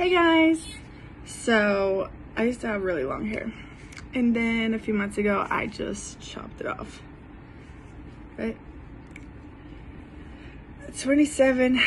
Hey guys! So, I used to have really long hair. And then a few months ago, I just chopped it off. Right? 27,